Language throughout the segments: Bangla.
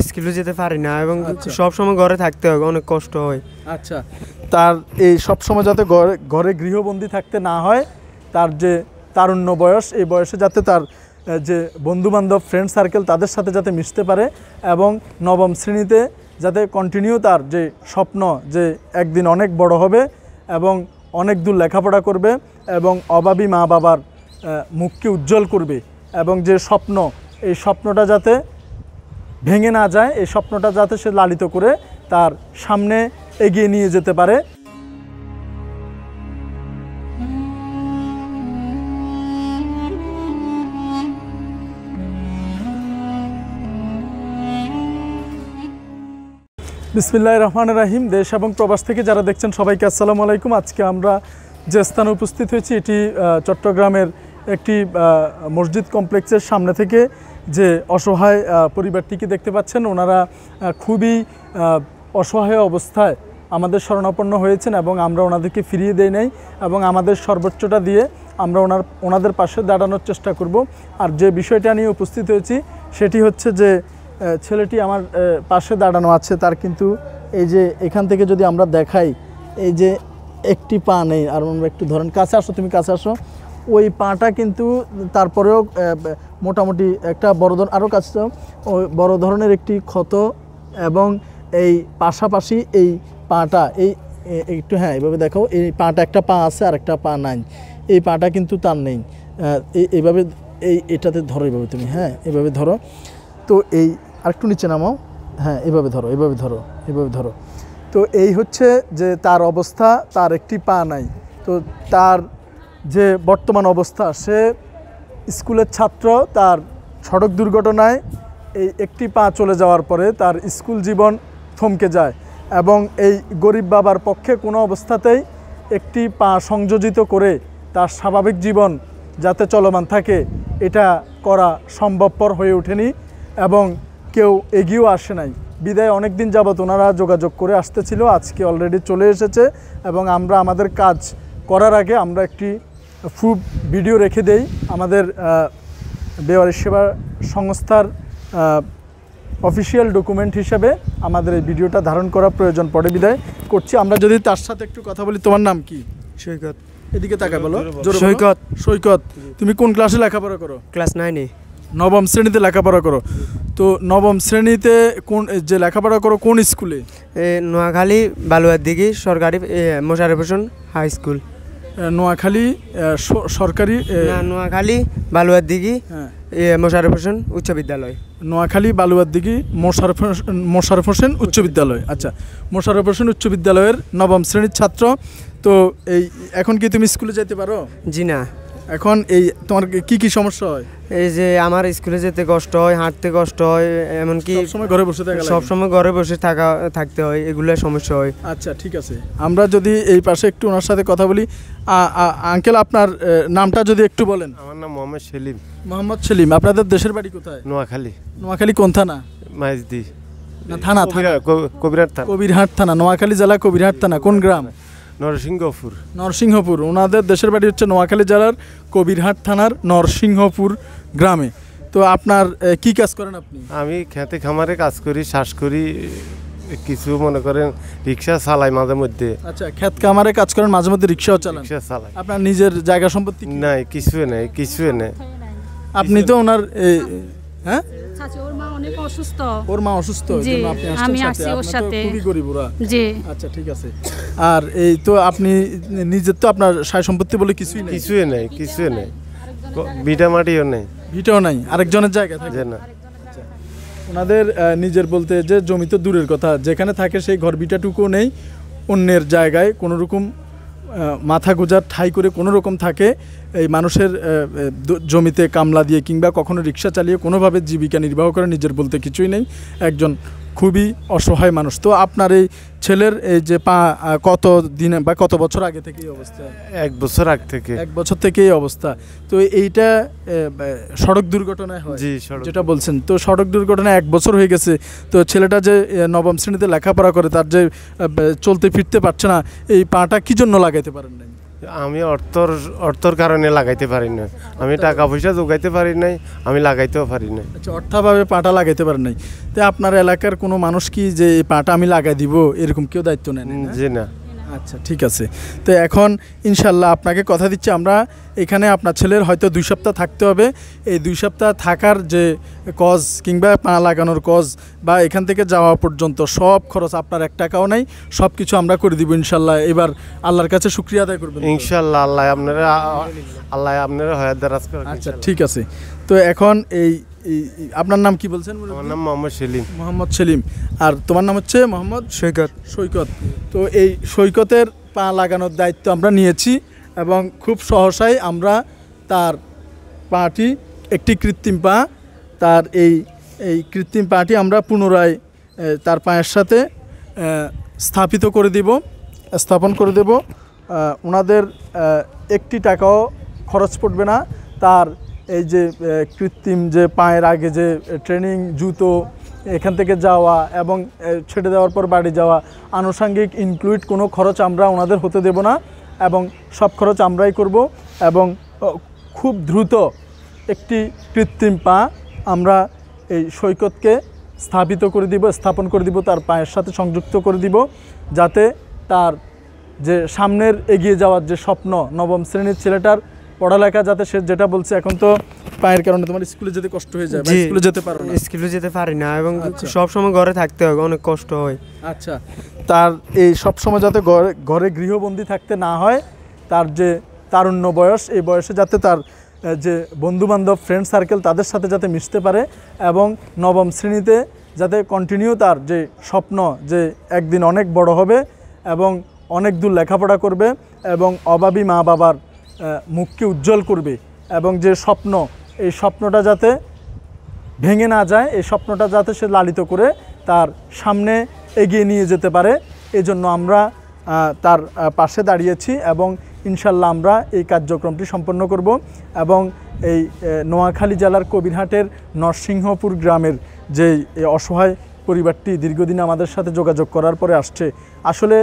স্কুলে যেতে পারি না এবং আচ্ছা। সব সময় ঘরে থাকতে হয় অনেক কষ্ট হয়। আচ্ছা। তার এই সব সময় যাতে ঘরে ঘরে গৃহবন্দী থাকতে না হয় তার যে তারুণ্য বয়স এই বয়সে যাতে তার যে বন্ধুবান্ধব ফ্রেন্ড সার্কেল তাদের সাথে যাতে মিশতে পারে এবং নবম শ্রেণীতে যাতে কন্টিনিউ তার যে স্বপ্ন যে একদিন অনেক বড় হবে এবং অনেক দূর লেখাপড়া করবে এবং অভাবী মা বাবার মুখকে উজ্জ্বল করবে এবং যে স্বপ্ন এই স্বপ্নটা যাতে ভেঙে না যায়, এই স্বপ্নটা যাতে সে লালিত করে তার সামনে এগিয়ে নিয়ে যেতে পারে। বিসমিল্লাহ রহমান রাহিম। দেশ এবং প্রবাস থেকে যারা দেখছেন সবাইকে আসসালামু আলাইকুম। আজকে আমরা যে স্থানে উপস্থিত হয়েছি, এটি চট্টগ্রামের একটি মসজিদ কমপ্লেক্সের সামনে থেকে। যে অসহায় পরিবারটিকে দেখতে পাচ্ছেন? ওনারা খুবই অসহায় অবস্থায় আমাদের শরণাপন্ন হয়েছেন এবং আমরা ওনাদেরকে ফিরিয়ে দেই নাই এবং আমাদের সর্বোচ্চটা দিয়ে আমরা ওনার, ওনাদের পাশে দাঁড়ানোর চেষ্টা করব। আর যে বিষয়টা নিয়ে উপস্থিত হয়েছি, সেটি হচ্ছে যে ছেলেটি আমার পাশে দাঁড়ানো আছে, তার কিন্তু এই যে এখান থেকে যদি আমরা দেখাই, এই যে একটি পা নেই, আর একটু ধরেন কাছে আসো, তুমি কাছে আসো ওই পাটা কিন্তু তারপরেও মোটামুটি একটা বড় ধরনের আরও কাছে বড় ধরনের একটি ক্ষত এবং এই পাশাপাশি এই পাটা, এই একটু হ্যাঁ এইভাবে দেখো, এই পাটা একটা পা আছে আর একটা পা নাই। এই পাটা কিন্তু তার নেই। এই- এইভাবে এই, এটাতে ধরো এইভাবে তুমি হ্যাঁ এভাবে ধরো। তো এই, আরেকটু নিচে নামাও। হ্যাঁ এভাবে ধরো এভাবে ধরো এভাবে ধরো। তো এই হচ্ছে যে তার অবস্থা, তার একটি পা নাই। তো তার যে বর্তমান অবস্থা, সে স্কুলের ছাত্র, তার সড়ক দুর্ঘটনায় এই একটি পা চলে যাওয়ার পরে তার স্কুল জীবন থমকে যায় এবং এই গরিব বাবার পক্ষে কোনো অবস্থাতেই একটি পা সংযোজিত করে তার স্বাভাবিক জীবন যাতে চলমান থাকে, এটা করা সম্ভবপর হয়ে ওঠেনি এবং কেউ এগিয়েও আসে নাই। বিদায় অনেক দিন যাবত ওনারা যোগাযোগ করে আসতেছিল, আজকে অলরেডি চলে এসেছে এবং আমরা আমাদের কাজ করার আগে আমরা একটি ফুড ভিডিও রেখে দেই। আমাদের বেওয়ারি সেবা সংস্থার অফিসিয়াল ডকুমেন্ট হিসেবে আমাদের এই ভিডিওটা ধারণ করা প্রয়োজন পড়ে বিদায় করছি। আমরা যদি তার সাথে একটু কথা বলি তোমার নাম কি? সৈকত। এদিকে তাকা বলো। সৈকত। সৈকত। তুমি কোন ক্লাসে লেখাপড়া করো? ক্লাস নাইনে নবম শ্রেণীতে লেখাপড়া করো। তো নবম শ্রেণীতে কোন যে লেখাপড়া করো কোন স্কুলে? নোয়াখালী বালুয়ার দিঘি সরকারি মোশারফ হোসেন হাই স্কুল। নোয়াখালী সরকারি নোয়াখালী বালুয়ার দিঘি হ্যাঁ মোশারফ হোসেন উচ্চ বিদ্যালয়। নোয়াখালী বালুয়ার দিঘি মোশারফ মোশারফ হোসেন উচ্চ বিদ্যালয়। আচ্ছা মোশারফ হোসেন উচ্চ বিদ্যালয়ের নবম শ্রেণির ছাত্র। তো এই এখন কি তুমি স্কুলে যেতে পারো? জি না। এখন এই তোমার কি কি সমস্যা হয়? এই যে আমার স্কুলে যেতে কষ্ট হয় হাঁটতে কষ্ট হয় এমনকি সবসময় ঘরে বসে থাকা লাগে? সব সময় ঘরে বসে থাকা থাকতে হয় এগুলো সমস্যা হয়। আচ্ছা ঠিক আছে। আমরা যদি এই পাশে একটু ওনার সাথে কথা বলি আঙ্কেল আপনার নামটা যদি একটু বলেন। আমার নাম মোহাম্মদ সেলিম। মোহাম্মদ সেলিম আপনাদের দেশের বাড়ি কোথায়? নোয়াখালী। নোয়াখালী কোন থানা? মাইজদি। না থানা থানা। কবিরা- ক- থানা। কবিরহাট থানা নোয়াখালী জেলা কবিরহাট থানা কোন গ্রাম? নরসিংহপুর। নরসিংহপুর। ওনাদের দেশের বাড়ি হচ্ছে নোয়াখালী জেলার কবিরহাট থানার নরসিংহপুর গ্রামে। তো আপনার কি কাজ করেন আপনি? আমি খেতে খামারে কাজ করি শ্বাস করি কিছু মনে করেন রিক্সা চালাই মাঝে মধ্যে। আচ্ছা ক্ষেত কামারে কাজ করেন মাঝে মধ্যে রিক্সাও চালান? রিক্সা চালাই। আপনার নিজের জায়গা সম্পত্তি নাই কিছুই নেই কিছুই নেই। আপনি তো ওনার এই, হ্যাঁ? ওর মা অনেক অসুস্থ। ওর মা অসুস্থ ওই আপনি আমি আসছি ওর সাথে। খুবই গরিব ওরা। জি। আচ্ছা ঠিক আছে। আর এই তো আপনি নিজের তো আপনার সায় সম্পত্তি বলে কিছুই নেই? কিছুই নেই কিছুই নেই। বিটা মাটিও নেই। ভিটাও নাই আরেকজনের জায়গা থাকে। না। ওনাদের নিজের বলতে যে জমি তো দূরের কথা যেখানে থাকে সেই ঘর বিটাটুকুও নেই অন্যের জায়গায় কোনো রকম মাথা গোজার ঠাই করে কোনো রকম থাকে এই মানুষের জমিতে কামলা দিয়ে কিংবা কখনো রিক্সা চালিয়ে কোনোভাবে জীবিকা নির্বাহ করে নিজের বলতে কিছুই নেই। একজন খুবই অসহায় মানুষ। তো আপনার এই ছেলের এই যে পা কত দিনে বা কত বছর আগে থেকে এই অবস্থা? এক বছর আগ থেকে। এক বছর থেকে এই অবস্থা। তো এইটা সড়ক দুর্ঘটনায় হয়। জি সড়ক যেটা বলছেন। তো সড়ক দুর্ঘটনায় এক বছর হয়ে গেছে। তো ছেলেটা যে নবম শ্রেণীতে লেখাপড়া করে তার যে চলতে ফিরতে পারছে না এই পাটা কি জন্য লাগাইতে পারেন নাই? আমি অর্থর অর্থর কারণে লাগাইতে পারি না আমি টাকা পয়সা যোগাইতে পারি নাই আমি লাগাইতেও পারি না আচ্ছা অর্থাভাবে পাটা লাগাইতে পারেন নাই। তো আপনার এলাকার কোনো মানুষ কি যে পাটা আমি লাগাই দিব এরকম কেউ দায়িত্ব নেন যে না। আচ্ছা ঠিক আছে। তো এখন ইনশাল্লাহ আপনাকে কথা দিচ্ছি আমরা এখানে আপনার ছেলের হয়তো দুই সপ্তাহ থাকতে হবে। এই দুই সপ্তাহ থাকার যে কজ কিংবা পা লাগানোর কজ বা এখান থেকে যাওয়া পর্যন্ত সব খরচ আপনার এক টাকাও নাই সব কিছু আমরা করে দিব ইনশাল্লাহ। এবার আল্লাহর কাছে শুক্রিয়া আদায় করবেন। ইনশাল্লাহ আল্লাহ আপনারা আল্লাহ আপনারা হয়াত আচ্ছা ঠিক আছে। তো এখন এই- আপনার নাম কি বলছেন আমার নাম মোহাম্মদ সেলিম। মোহাম্মদ সেলিম। আর তোমার নাম হচ্ছে মোহাম্মদ সৈকত। সৈকত। তো এই সৈকতের পা লাগানোর দায়িত্ব আমরা নিয়েছি এবং খুব সহসাই আমরা তার পাটি একটি কৃত্রিম পা তার এই এই কৃত্রিম পাটি আমরা পুনরায় তার পায়ের সাথে স্থাপিত করে দিব স্থাপন করে দেব। ওনাদের একটি টাকাও খরচ পড়বে না। তার এই যে কৃত্রিম যে পায়ের আগে যে ট্রেনিং, জুতো, এখান থেকে যাওয়া এবং ছেড়ে দেওয়ার পর বাড়ি যাওয়া, আনুষঙ্গিক ইনক্লুড কোনো খরচ আমরা ওনাদের হতে দেব না এবং সব খরচ আমরাই করব এবং খুব দ্রুত একটি কৃত্রিম পা আমরা এই সৈকতকে স্থাপিত করে দিব, স্থাপন করে দিব, তার পায়ের সাথে সংযুক্ত করে দিব, যাতে তার যে সামনের এগিয়ে যাওয়ার যে স্বপ্ন নবম শ্রেণির ছেলেটার পড়ালেখা যাতে সে যেটা বলছে এখন তো পায়ের কারণে তোমার স্কুলে যেতে কষ্ট হয়ে যায় স্কুলে যেতে পারো না। স্কুলে যেতে পারি না এবং আচ্ছা। সব সময় ঘরে থাকতে হবে অনেক কষ্ট হয়। আচ্ছা। তার এই সব সময় যাতে ঘরে ঘরে গৃহবন্দী থাকতে না হয় তার যে তারুণ্য বয়স এই বয়সে যাতে তার যে বন্ধুবান্ধব ফ্রেন্ড সার্কেল তাদের সাথে যাতে মিশতে পারে এবং নবম শ্রেণীতে যাতে কন্টিনিউ তার যে স্বপ্ন যে একদিন অনেক বড় হবে এবং অনেক দূর লেখাপড়া করবে এবং অভাবী মা বাবার মুখকে উজ্জ্বল করবে এবং যে স্বপ্ন, এই স্বপ্নটা যাতে ভেঙে না যায়, এই স্বপ্নটা যাতে সে লালিত করে তার সামনে এগিয়ে নিয়ে যেতে পারে, এজন্য আমরা তার পাশে দাঁড়িয়েছি এবং ইনশাল্লাহ আমরা এই কার্যক্রমটি সম্পন্ন করব এবং এই নোয়াখালী জেলার কবিরহাটের নরসিংহপুর গ্রামের যে অসহায় পরিবারটি দীর্ঘদিন আমাদের সাথে যোগাযোগ করার পরে আসছে। আসলে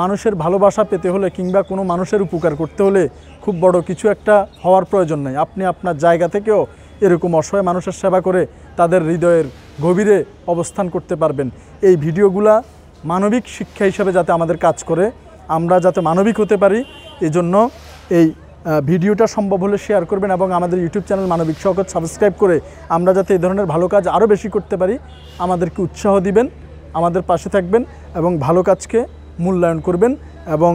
মানুষের ভালোবাসা পেতে হলে কিংবা কোনো মানুষের উপকার করতে হলে খুব বড় কিছু একটা হওয়ার প্রয়োজন নেই। আপনি আপনার জায়গা থেকেও এরকম অসহায় মানুষের সেবা করে তাদের হৃদয়ের গভীরে অবস্থান করতে পারবেন। এই ভিডিওগুলা মানবিক শিক্ষা হিসাবে যাতে আমাদের কাজ করে, আমরা যাতে মানবিক হতে পারি, এজন্য এই ভিডিওটা সম্ভব হলে শেয়ার করবেন এবং আমাদের ইউটিউব চ্যানেল মানবিক শকত সাবস্ক্রাইব করে আমরা যাতে এই ধরনের ভালো কাজ আরও বেশি করতে পারি, আমাদেরকে উৎসাহ দিবেন, আমাদের পাশে থাকবেন এবং ভালো কাজকে মূল্যায়ন করবেন এবং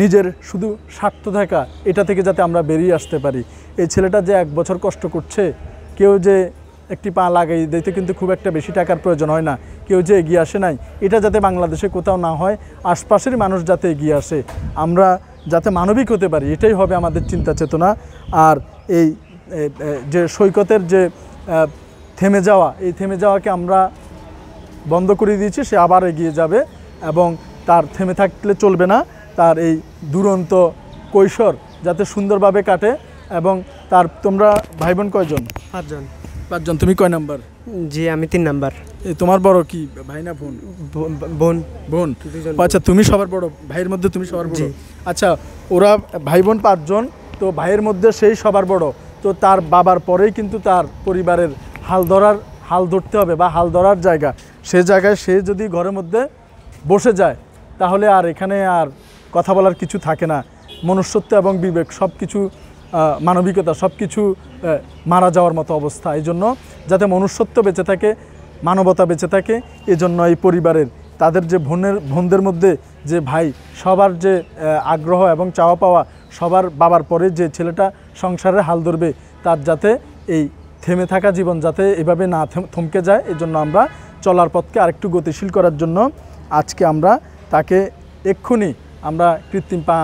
নিজের শুধু স্বার্থ থাকা এটা থেকে যাতে আমরা বেরিয়ে আসতে পারি। এই ছেলেটা যে এক বছর কষ্ট করছে, কেউ যে একটি পা লাগাই দিতে কিন্তু খুব একটা বেশি টাকার প্রয়োজন হয় না। কেউ যে এগিয়ে আসে নাই, এটা যাতে বাংলাদেশে কোথাও না হয়, আশপাশের মানুষ যাতে এগিয়ে আসে। আমরা যাতে মানবিক হতে পারি, এটাই হবে আমাদের চিন্তা চেতনা। আর এই যে সৈকতের যে থেমে যাওয়া, এই থেমে যাওয়াকে আমরা বন্ধ করে দিয়েছি, সে আবার এগিয়ে যাবে এবং তার থেমে থাকলে চলবে না তার এই দুরন্ত কৈশোর যাতে সুন্দরভাবে কাটে এবং তার তোমরা ভাই বোন কয়জন? পাঁচজন। পাঁচজন তুমি কয় নাম্বার? জি আমি তিন নাম্বার। তোমার বড় কি? ভাই না বোন- বোন। বোন? আচ্ছা তুমি সবার বড় ভাইয়ের মধ্যে তুমি সবার বড়? আচ্ছা ওরা ভাই বোন পাঁচজন তো ভাইয়ের মধ্যে সেই সবার বড়। তো তার বাবার পরেই কিন্তু তার পরিবারের হাল ধরার হাল ধরতে হবে বা হাল ধরার জায়গা। সে জায়গায় সে যদি ঘরের মধ্যে বসে যায় তাহলে আর এখানে আর কথা বলার কিছু থাকে না। মনুষ্যত্ব এবং বিবেক সব কিছু মানবিকতা সব কিছু মারা যাওয়ার মতো অবস্থা। এই জন্য যাতে মনুষ্যত্ব বেঁচে থাকে, মানবতা বেঁচে থাকে, এজন্য এই পরিবারের তাদের যে বোনের, বোনদের মধ্যে যে ভাই, সবার যে আগ্রহ এবং চাওয়া পাওয়া, সবার বাবার পরে যে ছেলেটা সংসারে হাল ধরবে, তার যাতে এই থেমে থাকা জীবন যাতে এভাবে না থেম- থমকে যায়, এজন্য আমরা চলার পথকে আরেকটু গতিশীল করার জন্য আজকে আমরা তাকে এক্ষুনি আমরা কৃত্রিম পা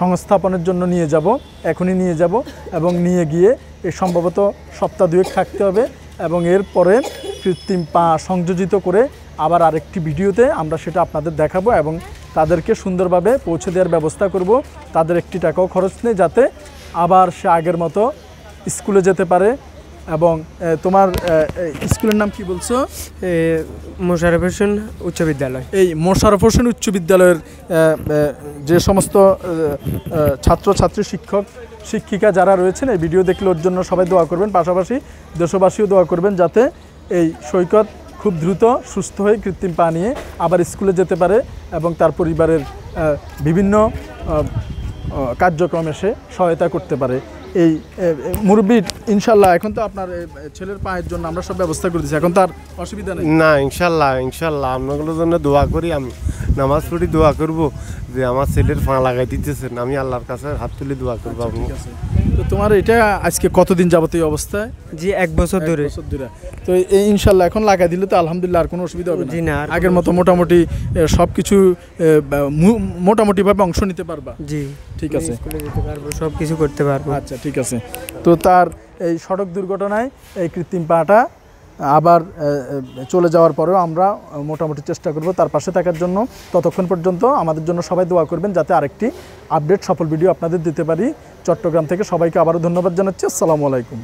সংস্থাপনের জন্য নিয়ে যাব, এখনই নিয়ে যাব এবং নিয়ে গিয়ে এ সম্ভবত সপ্তাহ দুয়েক থাকতে হবে এবং এরপরে কৃত্রিম পা সংযোজিত করে আবার আরেকটি ভিডিওতে আমরা সেটা আপনাদের দেখাবো এবং তাদেরকে সুন্দরভাবে পৌঁছে দেওয়ার ব্যবস্থা করব। তাদের একটি টাকাও খরচ নেই যাতে আবার সে আগের মতো স্কুলে যেতে পারে এবং তোমার স্কুলের নাম কি বলছো? এ, মোশাররফ হোসেন উচ্চ বিদ্যালয়। এই মোশারফ হোসেন উচ্চ বিদ্যালয়ের যে সমস্ত এ, ছাত্রছাত্রী শিক্ষক শিক্ষিকা যারা রয়েছেন এই ভিডিও দেখলে ওর জন্য সবাই দোয়া করবেন। পাশাপাশি দেশবাসীও দোয়া করবেন যাতে এই সৈকত খুব দ্রুত সুস্থ হয়ে কৃত্রিম পা নিয়ে আবার স্কুলে যেতে পারে এবং তার পরিবারের বিভিন্ন কার্যক্রমে সে সহায়তা করতে পারে। এই মুরব্বী ইনশাল্লাহ এখন তো আপনার ছেলের পায়ের জন্য আমরা সব ব্যবস্থা করে দিচ্ছি এখন তার অসুবিধা নেই। না ইনশাল্লাহ ইনশাল্লাহ আপনাগুলোর জন্য দোয়া করি আমি নামাজ পড়ি দোয়া করব যে আমার ছেলের পা লাগাই দিতেছেন। আমি আল্লাহর কাছে হাত তুলে দোয়া করব আপনি। ঠিক আছে। তো তোমার এটা আজকে কতদিন যাবত এই অবস্থায়? জি এক বছর ধরে। বছর ধরে। তো এই ইনশাল্লাহ এখন লাগাই দিলে তো আলহামদুলিল্লাহ আর কোনো অসুবিধা হবে জি না, আগের মতো মোটামুটি সব কিছু মোটামুটিভাবে অংশ নিতে পারবা। জি। ঠিক আছে। স্কুলে যেতে পারব সব কিছু করতে পারব। আচ্ছা ঠিক আছে। তো তার এই সড়ক দুর্ঘটনায় এই কৃত্রিম পাটা আবার চলে যাওয়ার পরেও আমরা মোটামুটি চেষ্টা করব তার পাশে থাকার জন্য। ততক্ষণ পর্যন্ত আমাদের জন্য সবাই দোয়া করবেন যাতে আরেকটি আপডেট, সফল ভিডিও আপনাদের দিতে পারি। চট্টগ্রাম থেকে সবাইকে আবারও ধন্যবাদ জানাচ্ছি। আসসালামু আলাইকুম।